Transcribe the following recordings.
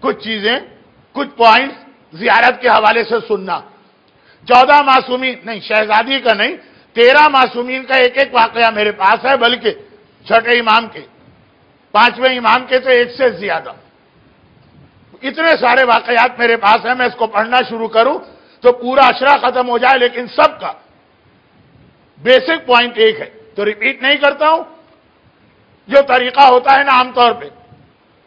کچھ چیزیں، کچھ پوائنٹس زیارت کے حوالے سے سننا۔ چودہ معصومین، نہیں، شہزادی کا نہیں، تیرہ معصومین کا ایک ایک واقعہ میرے پاس ہے، بلکہ چھٹے امام کے۔ پانچویں امام کے تو ایک سے زیادہ۔ اتنے سارے واقعات میرے پاس ہیں، میں اس کو پڑھنا شروع کروں تو پورا اشرا ختم ہو جائے، لیکن سب کا بیسک پوائنٹ ایک ہے۔ تو ریپیٹ نہیں کرتا ہوں۔ جو طریقہ ہوتا ہے نا، عام طور پہ۔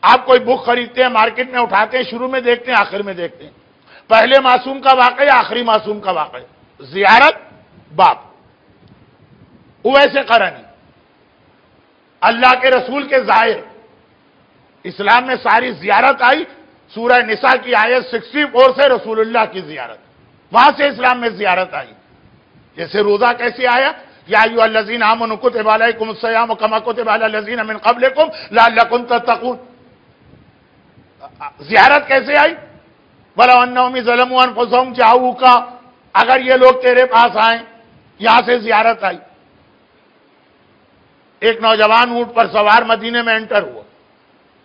آپ کوئی بک خریدتے ہیں، مارکیٹ میں اٹھاتے ہیں، شروع میں دیکھتے ہیں، آخر میں دیکھتے ہیں۔ پہلے معصوم کا واقعہ، آخری معصوم کا واقعہ۔ زیارت، باپ۔ ویسے کرانی اللہ کے رسول کے ظاہر۔ اسلام میں ساری زیارت آئی۔ سورہ نساء کی آیت سکسٹی فور سے رسول اللہ کی زیارت۔ وہاں سے اسلام میں زیارت آئی۔ جیسے روزہ کیسے آیا؟ یا یو الزین امن کتب علیکم السیام کما کتب علی الذین من قبلکم لعلکم تتقون۔ زیارت کیسے آئی؟ بلا انہم ظلموا انفسهم جاؤ کا اگر یہ لوگ تیرے پاس آئیں، یہاں سے زیارت آئی۔ ایک نوجوان اونٹ پر سوار مدینے میں انٹر ہوا۔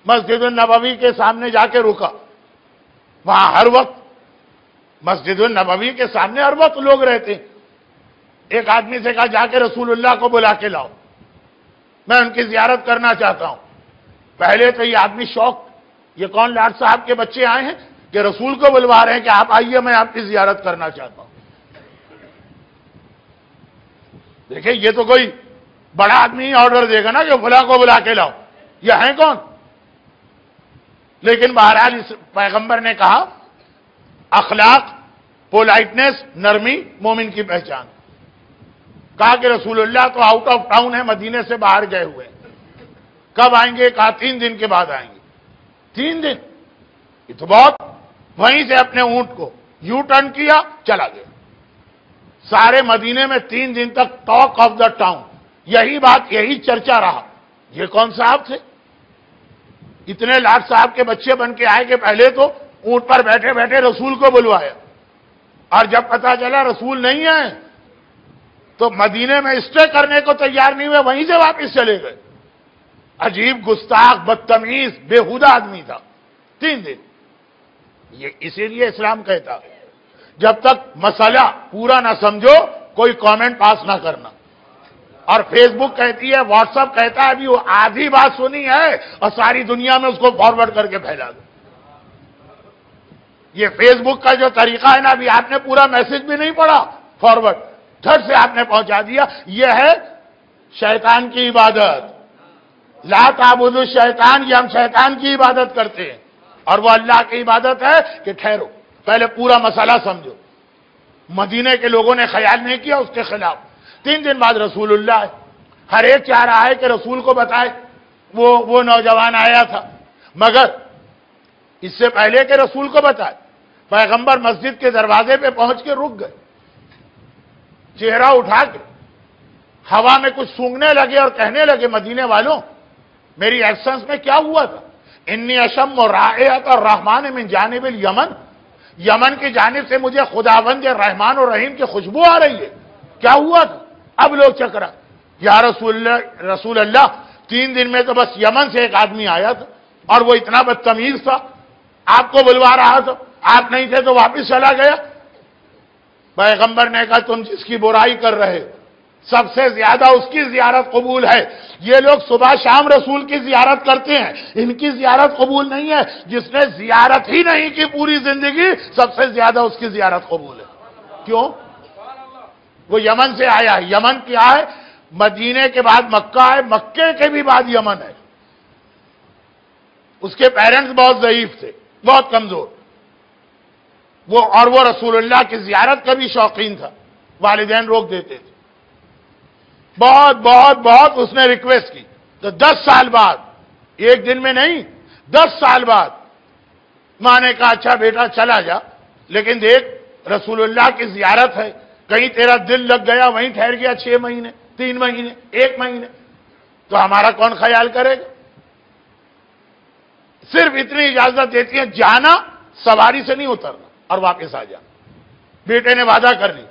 مسجد النبوی کے سامنے جا کے رکا۔ وہاں ہر وقت مسجد النبوی کے سامنے ہر وقت لوگ رہتے۔ ہیں ایک آدمی سے کہا، جا کے رسول اللہ کو بلا کے لاؤ۔ میں ان کی زیارت کرنا چاہتا ہوں۔ پہلے تو یہ آدمی شوق یہ کون لاٹ صاحب کے بچے آئے ہیں کہ رسول کو بلوا رہے ہیں کہ آپ آئیے، میں آپ کی زیارت کرنا چاہتا ہوں۔ دیکھیں، یہ تو کوئی بڑا آدمی آرڈر دے گا نا کہ فلاں کو بلا کے لاؤ۔ یہ ہیں کون؟ لیکن بہرحال اس پیغمبر نے کہا، اخلاق پولائٹنس نرمی، مومن کی پہچان۔ کہا کہ رسول اللہ تو آؤٹ آف ٹاؤن ہے مدینے سے باہر گئے ہوئے کب آئیں گے؟ کہا تین دن کے بعد آئیں گے۔ تین دن۔ یہ تو بہت وہیں سے اپنے اونٹ کو یو ٹرن کیا، چلا گیا۔ سارے مدینے میں تین دن تک ٹاک آف دا ٹاؤن یہی بات، یہی چرچا رہا۔ یہ کون صاحب تھے؟ اتنے لاٹ صاحب کے بچے بن کے آئے کہ پہلے تو اونٹ پر بیٹھے بیٹھے رسول کو بلوایا۔ اور جب پتا چلا رسول نہیں ہے تو مدینے میں اسٹے کرنے کو تیار نہیں ہوئے، وہیں سے واپس چلے گئے۔ عجیب گستاخ بدتمیز بےحدہ آدمی تھا۔ تین دن۔ یہ اسی لیے اسلام کہتا ہے۔ جب تک مسئلہ پورا نہ سمجھو، کوئی کامنٹ پاس نہ کرنا۔ اور فیس بک کہتی ہے واٹس ایپ کہتا ہے، ابھی وہ آدھی بات سنی ہے اور ساری دنیا میں اس کو فارورڈ کر کے پھیلا دو۔ یہ فیس بک کا جو طریقہ ہے نا، ابھی آپ نے پورا میسج بھی نہیں پڑھا۔ فارورڈ تھرڈ سے آپ نے پہنچا دیا۔ یہ ہے شیطان کی عبادت۔ لا تعبد الشیطان، یہ ہم شیطان کی عبادت کرتے ہیں۔ اور وہ اللہ کی عبادت ہے کہ ٹھہرو۔ پہلے پورا مسئلہ سمجھو۔ مدینے کے لوگوں نے خیال نہیں کیا اس کے خلاف۔ تین دن بعد رسول اللہ ہے ہر ایک چاہ رہا ہے کہ رسول کو بتائے۔ وہ وہ نوجوان آیا تھا۔ مگر اس سے پہلے کہ رسول کو بتائے۔ پیغمبر مسجد کے دروازے پہ پہنچ کے رک گئے۔ چہرہ اٹھا کے۔ ہوا میں کچھ سونگنے لگے اور کہنے لگے مدینے والوں میری ایکسنس میں کیا ہوا تھا؟ انی اشم اور رائے اور رحمان من جانب یمن یمن کی جانب سے مجھے خداوند رحمان اور رحیم کی خوشبو آ رہی ہے۔ کیا ہوا تھا؟ اب لوگ چکرا یا رسول اللہ رسول اللہ، تین دن میں تو بس یمن سے ایک آدمی آیا تھا اور وہ اتنا بدتمیز تھا۔ آپ کو بلوا رہا تھا۔ آپ نہیں تھے تو واپس چلا گیا۔ پیغمبر نے کہا، تم جس کی برائی کر رہے سب سے زیادہ اس کی زیارت قبول ہے۔ یہ لوگ صبح شام رسول کی زیارت کرتے ہیں۔ ان کی زیارت قبول نہیں ہے۔ جس نے زیارت ہی نہیں کی پوری زندگی، سب سے زیادہ اس کی زیارت قبول ہے۔ کیوں؟ وہ یمن سے آیا ہے۔ یمن کیا ہے؟ مدینے کے بعد مکہ ہے۔ مکے کے بھی بعد یمن ہے۔ اس کے پیرنٹس بہت ضعیف تھے، بہت کمزور۔ وہ اور وہ رسول اللہ کی زیارت کا بھی شوقین تھا۔ والدین روک دیتے تھے۔ بہت بہت بہت اس نے ریکویسٹ کی۔ تو دس سال بعد، ایک دن میں نہیں، دس سال بعد، ماں نے کہا اچھا بیٹا، چلا جا۔ لیکن دیکھ، رسول اللہ کی زیارت ہے۔ کہیں تیرا دل لگ گیا، وہیں ٹھہر گیا، چھ مہینے، تین مہینے، ایک مہینے۔ تو ہمارا کون خیال کرے گا؟ صرف اتنی اجازت دیتی ہے جانا سواری سے نہیں اترنا اور واپس آ جا بیٹے نے وعدہ کر لی۔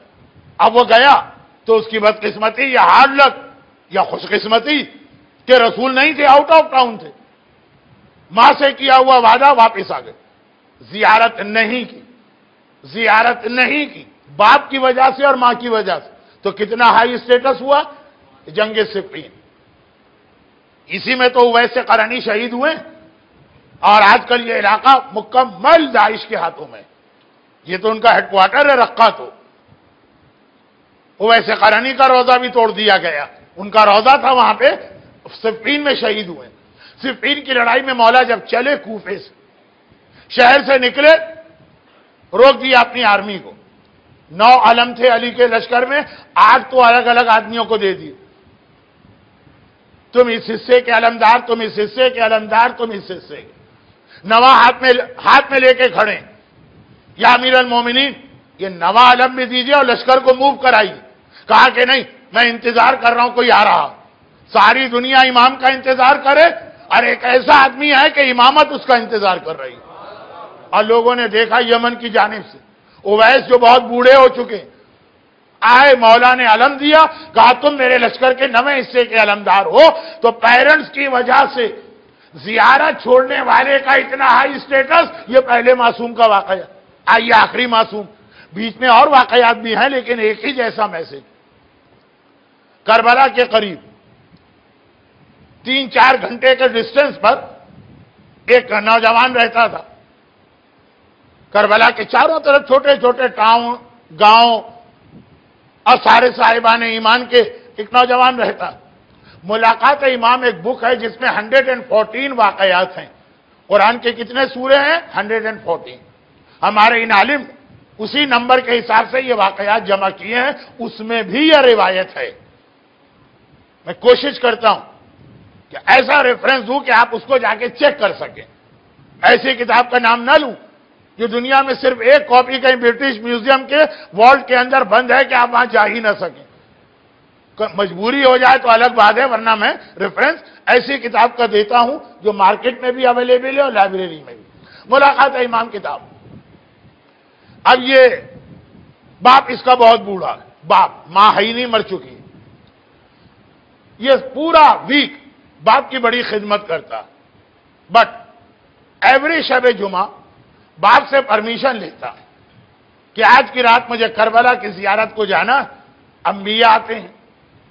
اب وہ گیا۔ تو اس کی بدقسمتی یا ہارڈ لک یا خوش قسمتی کہ رسول نہیں تھے آؤٹ آف ٹاؤن تھے۔ ماں سے کیا ہوا وعدہ، واپس آ گئے۔ زیارت نہیں کی۔ زیارت نہیں کی۔ باپ کی وجہ سے اور ماں کی وجہ سے۔ تو کتنا ہائی اسٹیٹس ہوا؟ جنگ سپین اسی میں تو ویسے کرانی شہید ہوئے۔ اور آج کل یہ علاقہ مکمل داعش کے ہاتھوں میں یہ تو ان کا ہیڈ کوارٹر ہے رکھا تو۔ وہ ویسے کرانی کا روزہ بھی توڑ دیا گیا۔ ان کا روزہ تھا وہاں پہ۔ سفین میں شہید ہوئے۔ سفین کی لڑائی میں مولا جب چلے کوفے سے، شہر سے نکلے، روک دیا اپنی آرمی کو۔ نو علم تھے علی کے لشکر میں آٹھ تو الگ الگ آدمیوں کو دے دیے تم اس حصے کے علمدار، تم اس حصے کے علمدار، تم اس حصے کے۔ نوا ہاتھ میں ہاتھ میں لے کے کھڑے۔ یا امیر المومنین، یہ نوا علم بھی دیجیے اور لشکر کو موو کرائیے۔ کہا کہ نہیں، میں انتظار کر رہا ہوں، کوئی آ رہا۔ ساری دنیا امام کا انتظار کرے، اور ایک ایسا آدمی ہے کہ امامت اس کا انتظار کر رہی۔ اور لوگوں نے دیکھا یمن کی جانب سے۔ اویس جو بہت بوڑھے ہو چکے، آئے، مولا نے علم دیا، کہا تم میرے لشکر کے نویں حصے کے علمدار ہو، تو پیرنٹس کی وجہ سے زیارت چھوڑنے والے کا اتنا ہائی اسٹیٹس یہ پہلے معصوم کا واقعہ۔ آئیے، آخری معصوم۔ بیچ میں اور واقعات بھی ہیں، لیکن ایک ہی جیسا میسج۔ کربلا کے قریب تین چار گھنٹے کے ڈسٹینس پر ایک نوجوان رہتا تھا۔ کربلا کے چاروں طرف چھوٹے چھوٹے ٹاؤن، گاؤں، اور سارے صاحبان ایمان کے ایک نوجوان رہتا۔ ملاقات امام ایک بک ہے جس میں ہنڈریڈ اینڈ فورٹین واقعات ہیں۔ قرآن کے کتنے سورے ہیں؟ ہنڈریڈ اینڈ فورٹین ہمارے ان عالم اسی نمبر کے حساب سے یہ واقعات جمع کیے ہیں۔ اس میں بھی یہ روایت ہے۔ میں کوشش کرتا ہوں کہ ایسا ریفرنس دوں کہ آپ اس کو جا کے چیک کر سکیں۔ ایسی کتاب کا نام نہ لوں جو دنیا میں صرف ایک کاپی کہیں برٹش میوزیم کے والٹ کے اندر بند ہے کہ آپ وہاں جا ہی نہ سکیں۔ مجبوری ہو جائے تو الگ بات ہے، ورنہ میں ریفرنس ایسی کتاب کا دیتا ہوں جو مارکیٹ میں بھی اویلیبل ہے اور لائبریری میں بھی۔ ملاقات ہے امام کتاب۔ اب یہ باپ اس کا بہت بوڑھا باپ ماں ہی نہیں، مر چکی۔ یہ پورا ویک باپ کی بڑی خدمت کرتا۔ بٹ ایوری شب جمعہ باپ سے پرمیشن لیتا۔ کہ آج کی رات مجھے کربلا کی زیارت کو جانا۔ انبیاء آتے ہیں،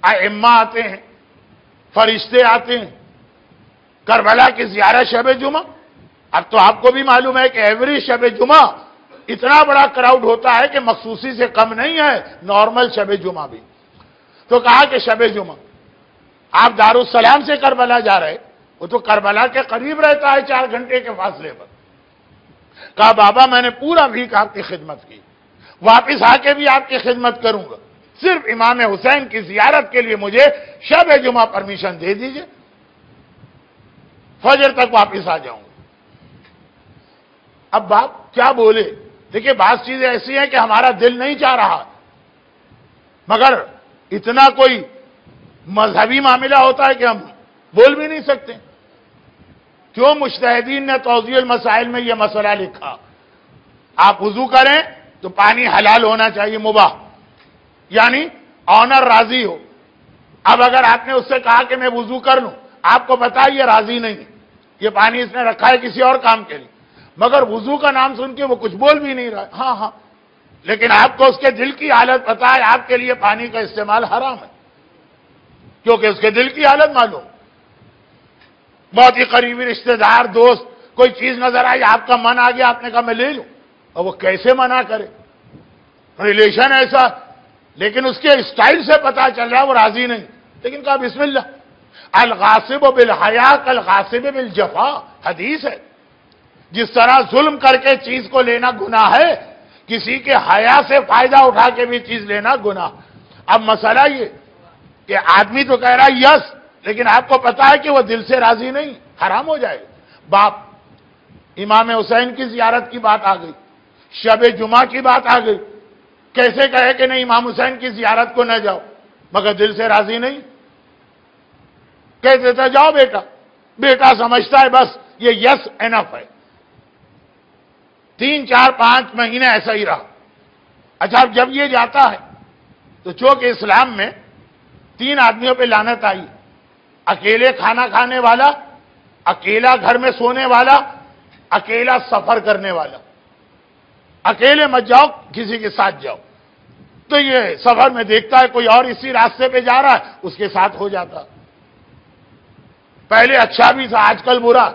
ائمہ آتے ہیں، فرشتے آتے ہیں۔ کربلا کی زیارت شب جمعہ۔ اب تو آپ کو بھی معلوم ہے کہ ایوری شب جمعہ اتنا بڑا کراؤڈ ہوتا ہے کہ مخصوصی سے کم نہیں ہے نارمل شب جمعہ بھی۔ تو کہا کہ شب جمعہ آپ دارالسلام سے کربلا جا رہے وہ تو کربلا کے قریب رہتا ہے چار گھنٹے کے فاصلے پر۔ کہا، بابا، میں نے پورا ویک آپ کی خدمت کی۔ واپس آ کے بھی آپ کی خدمت کروں گا۔ صرف امام حسین کی زیارت کے لیے مجھے شب جمعہ پرمیشن دے دیجیے۔ فجر تک واپس آ جاؤں گا۔ اب باپ کیا بولے؟ دیکھیے بعض چیزیں ایسی ہیں کہ ہمارا دل نہیں چاہ رہا۔ مگر اتنا کوئی مذہبی معاملہ ہوتا ہے کہ ہم بول بھی نہیں سکتے۔ کیوں مشتحدین نے توضیع المسائل میں یہ مسئلہ لکھا؟ آپ وضو کریں تو پانی حلال ہونا چاہیے، مباح۔ یعنی آنر راضی ہو۔ اب اگر آپ نے اس سے کہا کہ میں وضو کر لوں، آپ کو پتا یہ راضی نہیں یہ پانی اس نے رکھا ہے کسی اور کام کے لیے۔ مگر وضو کا نام سن کے وہ کچھ بول بھی نہیں رہا ہاں ہاں۔ لیکن آپ کو اس کے دل کی حالت پتا ہے، آپ کے لیے پانی کا استعمال حرام ہے۔ کیونکہ اس کے دل کی حالت معلوم۔ بہت ہی قریبی رشتہ دار، دوست، کوئی چیز نظر آئی، آپ کا من آ گیا آپ نے کہا میں لے لوں۔ اور وہ کیسے منع کرے؟ ریلیشن ایسا، لیکن اس کے اسٹائل سے پتا چل رہا ہے، وہ راضی نہیں۔ لیکن کہا بسم اللہ۔ الغاصب بالحیات الغاصب بالجفا، حدیث ہے۔ جس طرح ظلم کر کے چیز کو لینا گناہ ہے، کسی کے حیا سے فائدہ اٹھا کے بھی چیز لینا گناہ۔ اب مسئلہ یہ کہ آدمی تو کہہ رہا ہے یس، لیکن آپ کو پتا ہے کہ وہ دل سے راضی نہیں، حرام ہو جائے۔ باپ، امام حسین کی زیارت کی بات آ گئی، شب جمعہ کی بات آ گئی۔ کیسے کہے کہ نہیں، امام حسین کی زیارت کو نہ جاؤ، مگر دل سے راضی نہیں۔ کہتے تھے جاؤ بیٹا بیٹا سمجھتا ہے بس، یہ یس اینف ہے۔ تین، چار، پانچ مہینے ایسا ہی رہا۔ اچھا اب جب یہ جاتا ہے، تو چونکہ اسلام میں تین آدمیوں پہ لانت آئی۔ اکیلے کھانا کھانے والا، اکیلا گھر میں سونے والا، اکیلا سفر کرنے والا۔ اکیلے مت جاؤ، کسی کے ساتھ جاؤ۔ تو یہ سفر میں دیکھتا ہے، کوئی اور اسی راستے پہ جا رہا ہے، اس کے ساتھ ہو جاتا۔ پہلے اچھا بھی تھا، آج کل برا۔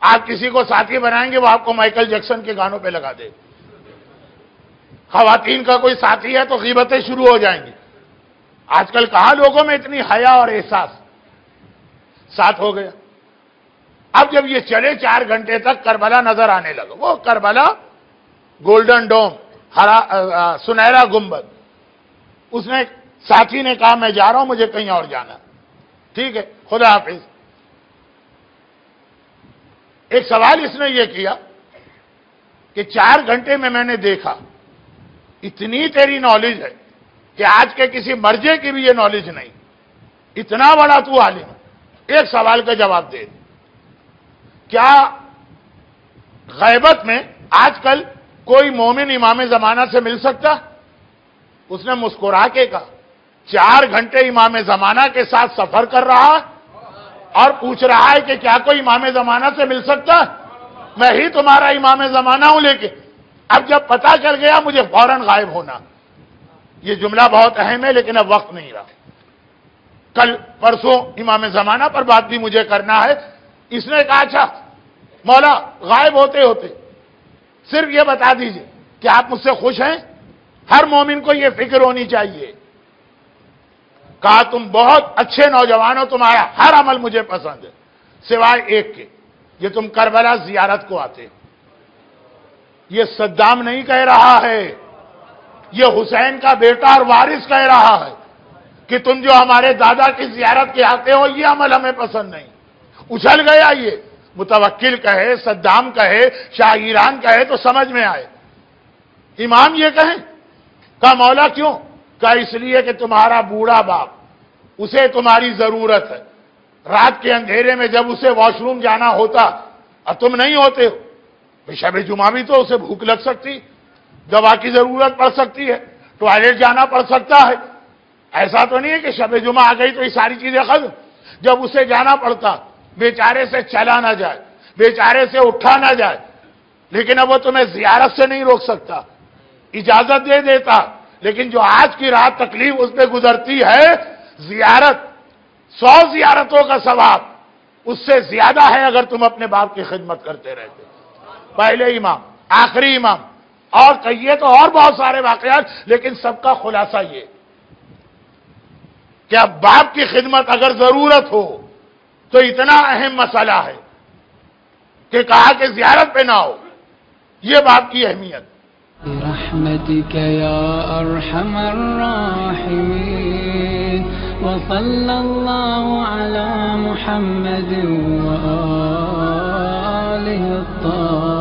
آپ کسی کو ساتھی بنائیں گے، وہ آپ کو مائیکل جیکسن کے گانوں پہ لگا دے۔ خواتین کا کوئی ساتھی ہے تو غیبتیں شروع ہو جائیں گی۔ آج کل کہاں لوگوں میں اتنی حیا اور احساس؟ ساتھ ہو گیا۔ اب جب یہ چلے چار گھنٹے تک کربلا نظر آنے لگا۔ وہ کربلا گولڈن ڈوم، ہرا سنہرا گنبد۔ اس نے ساتھی نے کہا، میں جا رہا ہوں، مجھے کہیں اور جانا ٹھیک ہے، خدا حافظ۔ ایک سوال اس نے یہ کیا کہ چار گھنٹے میں میں نے دیکھا، اتنی تیری نالج ہے۔ کہ آج کے کسی مرجے کی بھی یہ نالج نہیں۔ اتنا بڑا تو عالم۔ ایک سوال کا جواب دے۔ کیا غیبت میں آج کل کوئی مومن امام زمانہ سے مل سکتا؟ اس نے مسکرا کے کہا، چار گھنٹے امام زمانہ کے ساتھ سفر کر رہا اور پوچھ رہا ہے کہ کیا کوئی امام زمانہ سے مل سکتا؟ میں ہی تمہارا امام زمانہ ہوں لے کے اب جب پتا چل گیا، مجھے فوراً غائب ہونا۔ یہ جملہ بہت اہم ہے لیکن اب وقت نہیں رہا۔ کل پرسوں امام زمانہ پر بات بھی مجھے کرنا ہے۔ اس نے کہا اچھا مولا غائب ہوتے ہوتے صرف یہ بتا دیجیے کہ آپ مجھ سے خوش ہیں؟ ہر مومن کو یہ فکر ہونی چاہیے۔ کہا، تم بہت اچھے نوجوان ہو، تمہارا ہر عمل مجھے پسند ہے، سوائے ایک کے۔ یہ تم کربلا زیارت کو آتے۔ یہ صدام نہیں کہہ رہا ہے۔ یہ حسین کا بیٹا اور وارث کہہ رہا ہے کہ تم جو ہمارے دادا کی زیارت کے آتے ہو، یہ عمل ہمیں پسند نہیں۔ اچھل گیا یہ۔ متوکل کہے، صدام کہے شاہ ایران کہے تو سمجھ میں آئے۔ امام یہ کہیں، کا مولا کیوں؟ کہ اس لیے کہ تمہارا بوڑھا باپ، اسے تمہاری ضرورت ہے۔ رات کے اندھیرے میں جب اسے واش روم جانا ہوتا اور تم نہیں ہوتے ہو شب جمعہ بھی تو اسے بھوک لگ سکتی۔ دوا کی ضرورت پڑ سکتی ہے ٹوائلٹ جانا پڑ سکتا ہے۔ ایسا تو نہیں ہے کہ شب جمعہ آ گئی تو یہ ساری چیزیں ختم۔ جب اسے جانا پڑتا، بیچارے سے چلا نہ جائے، بیچارے سے اٹھا نہ جائے۔ لیکن اب وہ تمہیں زیارت سے نہیں روک سکتا، اجازت دے دیتا۔ لیکن جو آج کی رات تکلیف اس پہ گزرتی ہے، زیارت، سو زیارتوں کا ثواب۔ اس سے زیادہ ہے اگر تم اپنے باپ کی خدمت کرتے رہتے۔ پہلے امام، آخری امام۔ اور کہیے تو اور بہت سارے واقعات، لیکن سب کا خلاصہ یہ کہ اب باپ کی خدمت اگر ضرورت ہو تو اتنا اہم مسئلہ ہے کہ کہا کہ زیارت پہ نہ ہو، یہ باپ کی اہمیت۔ برحمتك يا أرحم الراحمين وصلى الله على محمد وآله الطاهرين